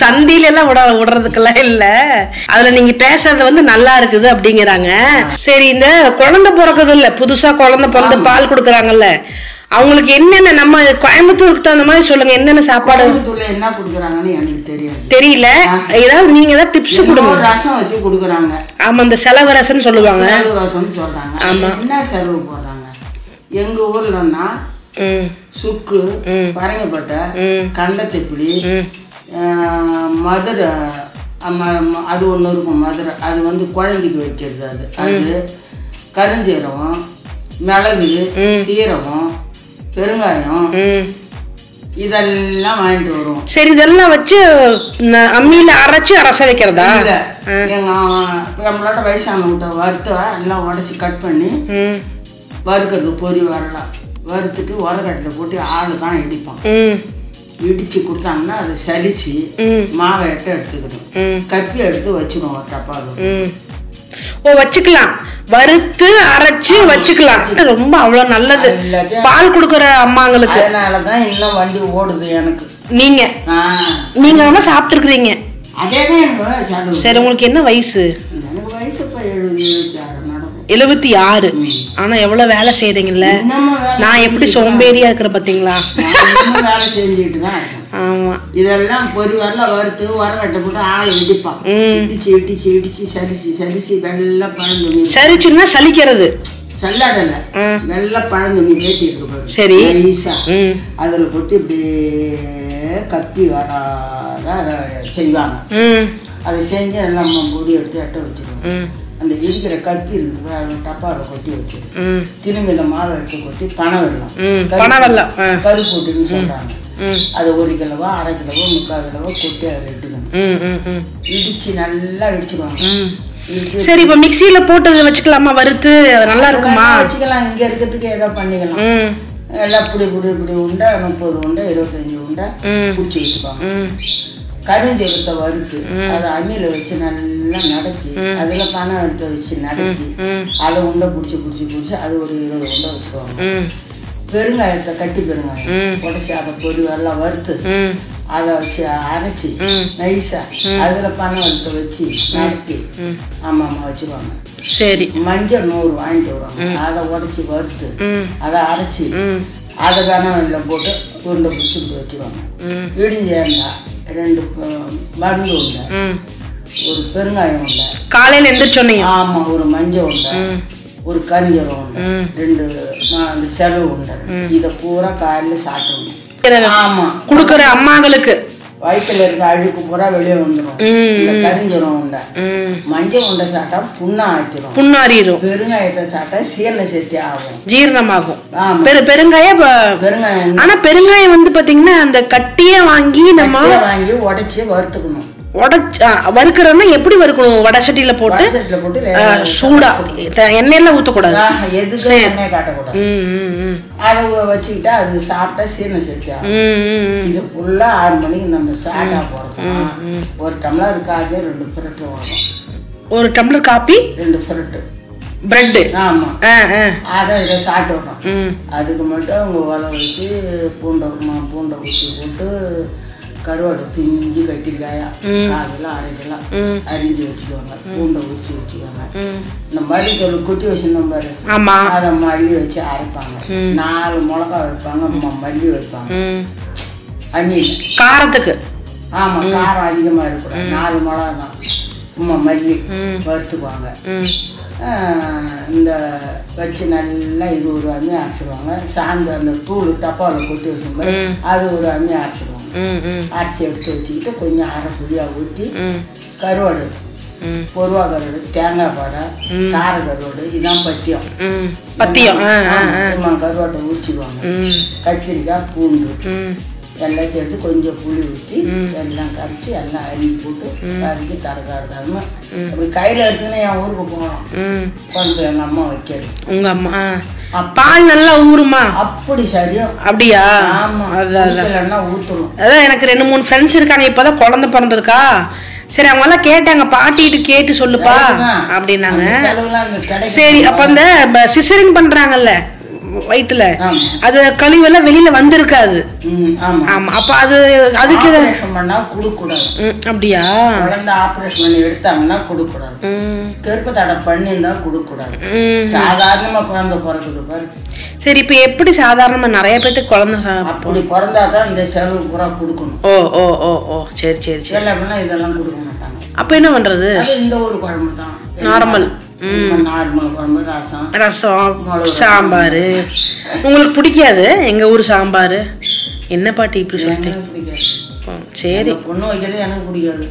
சந்தில எல்லாம் விட விடுறதுக்கெல்லாம் இல்ல. அதுல நீங்க பேசுறது வந்து நல்லா இருக்குது அப்படிங்கிறாங்க. சரி இந்த குழந்தை பிறக்குது இல்ல. புதுசா குழந்தை பிறந்து பால் கொடுக்குறாங்கல்ல. அவங்களுக்கு என்னென்ன நம்ம கோயம்புத்தூருக்கு தகுந்த மாதிரி சொல்லுங்க என்னென்ன சாப்பாடு என்ன கொடுக்குறாங்கன்னு எனக்கு தெரியாது தெரியல. ஏதாவது நீங்க ஏதாவது டிப்ஸ் கொடுங்க. ரசம் வச்சு கொடுக்குறாங்க. ஆமா இந்த செலவரசன்னு சொல்லுவாங்க. செலவு ரசம்னு சொல்றாங்க. ஆமா. என்ன செலவு போடுறாங்க? எங்க ஊர்லன்னா சுக்கு. பரங்கப்பட்டை. கண்டத்திப்பிடி மதுரை அது ஒன்று இருக்கும் மதுரை. அது வந்து குழந்தைக்கு வைக்கிறது அது. அது கருஞ்சீரகம் மிளகு சீரகம் பெருங்காயம். இதெல்லாம் வாங்கிட்டு வருவோம். சரி இதெல்லாம் வச்சு அம்மியில அரைச்சு ரசம் வைக்கிறதா? இல்ல. நம்மளோட வயசானவங்கிட்ட வறுத்த எல்லாம் உடச்சி கட் பண்ணி வறுக்கிறது பொறி வரலாம் வறுத்துட்டு உரக்கட்டில் போட்டு ஆளு தான் இடிப்பான். ம். இடிச்சு கொடுத்தாங்கன்னா அதை சலிச்சு ம். மாவை எட்ட எடுத்துக்கணும். ம். கப்பி எடுத்து வச்சுக்கணும் ஒரு டப்பாவில். ம். ஓ வச்சுக்கலாம். வறுத்து அரைச்சு வச்சுக்கலாம். ரொம்ப அவ்வளவு நல்லது. பால் கொடுக்குற அம்மாங்களுக்கு. அதனால தான் இன்னும் வண்டி ஓடுது எனக்கு. நீங்க. நீங்க வேணா சாப்பிட்டுருக்குறீங்க. சரி உங்களுக்கு என்ன வயசு? எனக்கு வயசு இப்போ எழுபது எழுபத்தி ஆறு. ஆனா எவ்வளவு வேலை வேலை நான் எப்படி சோம்பேறியா இருக்கிற பாத்தீங்களா? வேலை செஞ்சுக்கிட்டு தான் ஆமா. இதெல்லாம் பொறி வரல வறுத்து உரக்கட்டை போட்டு ஆள் இடிப்பான். இடிச்சு இடிச்சு இடிச்சு சலிச்சு சலிச்சு வெள்ளை பழந்துணி சரிச்சுன்னா சலிக்கிறது. சல்லாடல. வெள்ளை பழந்துணி ஏற்றி இருக்கு பாரு. சரி. ம். அதில் போட்டு இப்படியே கப்பி வராத அதை செய்வாங்க. அதை செஞ்சு எல்லாம் பொடி எடுத்து எட்ட வச்சிருவோம். அந்த இருக்கிற கப்பி இருக்குது அதை டப்பாவில் கொட்டி ம். திரும்பி இந்த மாவை எடுத்து கொட்டி பனை வெள்ளம். ம் பனவெல்லம் ஆ. கருப்பூட்டுன்னு சொல்கிறாங்க ம் அது ஒரு கிலோவோ அரை கிலோவோ முக்கால் கிலோவோ கொட்டி அதில் எடுத்துக்கணும். இடிச்சு நல்லா இடிச்சிருவாங்க ம். இடிச்சு சரி இப்ப மிக்ஸில போட்டு வச்சுக்கலாமா? வறுத்து நல்லா இருக்குமா? வச்சுக்கலாம். இங்கே இருக்கிறதுக்கு ஏதோ பண்ணிக்கலாம். எல்லாம் இப்படி இப்படி இப்படி உண்டை முப்பது உண்டை இருபத்தஞ்சி உண்டை பிடிச்சி வச்சுப்பாங்க. கருஞ்சீரத்தை வறுத்து அதை அம்மியில் வச்சு நல்லா நடத்தி அதில் பணம் எடுத்து வச்சு நடத்தி அதை உண்டை பிடிச்சி பிடிச்சி பிடிச்சி அது ஒரு இருபது உண்டை வச்சுக்குவாங்க. பெருங்காயத்தை கட்டி பெருங்காயம். உடச்சி அதை பொடி எல்லாம் வறுத்து அதை வச்சு அரைச்சி. நைஸா அதில் பணம் எடுத்து வச்சு நடத்தி ம். ஆமாம் ஆமாம் வச்சுக்குவாங்க. சரி. மஞ்சள் நூறு வாங்கிட்டு வருவாங்க. அதை உடச்சி வறுத்து அதை அரைச்சி அதை கனவெல்லாம் போட்டு உருண்டை பிடிச்சி வச்சுருவாங்க ம். இடிஞ்சேண்டா ரெண்டு மருந்து உண்டை. ஒரு பெருங்காயம் உண்டை. காலையில எந்திரிச்சோன்னீங்க ஆமாம் ஒரு மஞ்சள் உண்டை. ஒரு கரிஞ்சரம் உண்டை. ரெண்டு அந்த செலவு உண்டை. இதை பூரா காலையில் சாப்பிடணும் ஆமாம் கொடுக்குற அம்மாங்களுக்கு. வயிற்றுல இருக்க அழுக்கு பூரா வெளியே வந்துடும் கரிஞ்சரம் உண்டை. மஞ்சள் உண்டை சாப்பிட்டா புண்ணா ஆக்கிரும் புண்ணாரிரும் பெருங்காயத்தை சாப்பிட்டா சீரண சேர்த்தி ஆகும். ஜீரணமாகும். பெரு பெருங்காய ப- பெருங்காயம். ஆனா பெருங்காயம் வந்து பாத்தீங்கன்னா அந்த கட்டியே வாங்கி நம்ம வாங்கி உடைச்சி வறுத்துக்கணும். உடச்சு வறுக்கிறோம்னா எப்படி வறுக்கணும்? வடை சட்டியில போட்டு சூடா. எண்ணெயெல்லாம் ஊத்தக்கூடாது. ஆஹ், எதுக்கு எண்ணெய் காட்டக்கூடாது. அதை வச்சுக்கிட்டா அது சாப்பிட்டா சீரண சேர்த்தி ஆகும். ம், ம், ம். இது ஃபுல்லா ஆறு மணிக்கு நம்ம சாட்டா போறோம் ஒரு டம்ளர் காஃபி ரெண்டு புரட்டு வரும். ஒரு டம்ளர் காப்பி? ரெண்டு புரட்டு. பிரெட்டு ஆமா. ஆ ஆ. அதை இதை சாப்பிட்டு வரோம் ம். அதுக்கு மட்டும் அவங்க உலை வச்சு பூண்டை பூண்டை ஊற்றி போட்டு கருவாடு பிஞ்சு கத்திரிக்காயா காலையில் அரைக்கலாம். அரிஞ்சு வச்சுக்குவாங்க. பூண்டை உரிச்சு வச்சுக்குவாங்க. இந்த மல்லித்தூள் குட்டி வச்சுருந்தோம் பாரு அதை மல்லி வச்சு அரைப்பாங்க. நாலு மிளகா வைப்பாங்க மல்லி வைப்பாங்க. ம். அண்ணி காரத்துக்கு. ஆமாம் காரம் அதிகமாக இருக்கக்கூடாது. நாலு மிளகா தான். சும்மா மல்லி. வறுத்துக்குவாங்க. இந்த வச்சு நல்லா இது ஒரு அம்மி அரைச்சிடுவாங்க சாந்து அந்த தூள் டப்பாவில் கொட்டி வச்சுருந்தோம். அது ஒரு அம்மி அரைச்சிடுவாங்க ம் ம் அரைச்சி எடுத்து வச்சுக்கிட்டு கொஞ்சம் அரை புளியாக ஊற்றி ம் கருவாடு பொருவா கருவாடு தேங்காய் பாடை கார கருவாடு இதான் பத்தியம் ம் பத்தியம் கருவாட்டை ஊற்றிடுவாங்க ம் கத்திரிக்காய் பூண்டு ம் எல்லாத்தையும் எடுத்து கொஞ்சம் புளி ஊற்றி எல்லாம் கரைச்சி எல்லாம் அரிஞ்சு போட்டு கரைச்சி தரக்காரதாம அப்படி கையில் எடுத்துக்கினா என் ஊருக்கு போகணும் ம் கொண்டு போய் எங்கள் அம்மா வைக்கிறது உங்க அம்மா. பால் நல்லா ஊறுமா? அப்படி சரியும் அப்படியா? அதான் ஊற்றணும் அதான் எனக்கு ரெண்டு மூணு ஃப்ரெண்ட்ஸ் இருக்காங்க இப்பதான் குழந்தை பிறந்திருக்கா. சரி அவங்க எல்லாம் கேட்டாங்க பாட்டிட்டு கேட்டு சொல்லுப்பா அப்படின்னாங்க. சரி அப்ப அந்த சிசரிங் பண்றாங்கல்ல. வயித்துல. ஆமா. அது கழிவெல்லாம் வெளியில வந்திருக்காது. ஆமா. ஆமா அப்ப அது அதுக்கு பண்ணா கொடுக்கூடாது அப்படியா? குழந்தை ஆபரேஷன் பண்ணி எடுத்தாங்கன்னா கொடுக்கூடாது கருப்பு தடை பண்ணியிருந்தா கொடுக்கூடாது. சாதாரணமா குழந்தை பிறக்குது பாரு. சரி இப்ப எப்படி சாதாரணமா நிறைய பேத்துக்கு குழந்தை அப்படி பிறந்தாதான் இந்த செலவு பூரா கொடுக்கணும். ஓ ஓ ஓ ஓ சரி சரி சரி. அப்படின்னா இதெல்லாம் கொடுக்க மாட்டாங்க. அப்ப என்ன பண்றது? இந்த ஒரு குழம்பு தான். நார்மல் நார்மல் குழம்பு ரசம். ரசம் சாம்பார். உங்களுக்கு பிடிக்காது? எங்க ஊர் சாம்பார்? என்ன பாட்டி இப்படி சொல்லிட்டு? சரி. பொண்ணு வைக்கிறது எனக்கு பிடிக்காது.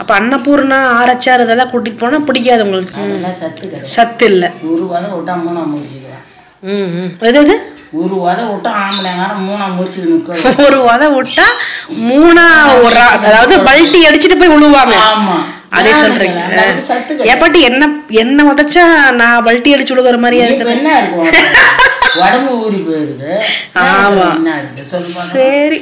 அப்ப அன்னபூர்ணா ஆரச்சார் இதெல்லாம் கூட்டிட்டு போனா பிடிக்காது உங்களுக்கு? சத்து சத்து இல்ல. ஒரு வதை விட்டா மூணா முடிச்சுக்குவேன் ம் ம். எது எது? ஒரு வதை விட்டா ஆம்பளை நேரம் மூணா முடிச்சுட்டு நிற்கும். ஒரு உத விட்டா மூணா ஒரு அதாவது பல்ட்டி அடிச்சுட்டு போய் விழுவாங்க ஆமா. அதே சொல்றீங்க. ஏப்பாட்டி என்ன என்ன உதச்சா நான் பல்ட்டி அடிச்சு விழுகிற மாதிரியா என்ன இருக்கும் உடம்பு ஊறி போயிருது. ஆமா. இருக்கு. சரி.